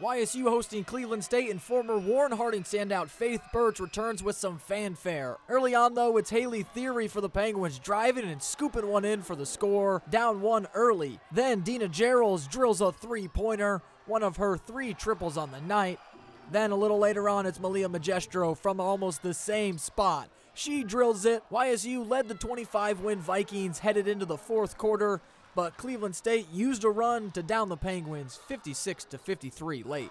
YSU hosting Cleveland State and former Warren Harding standout Faith Birch returns with some fanfare. Early on, though, it's Haley Theory for the Penguins driving and scooping one in for the score, down one early. Then Dena Jarrells drills a three pointer, one of her three triples on the night. Then a little later on, it's Malia Magestro from almost the same spot. She drills it. YSU led the 25 win Vikings headed into the fourth quarter, but Cleveland State used a run to down the Penguins 56 to 53 late.